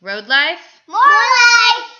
Road life? More life!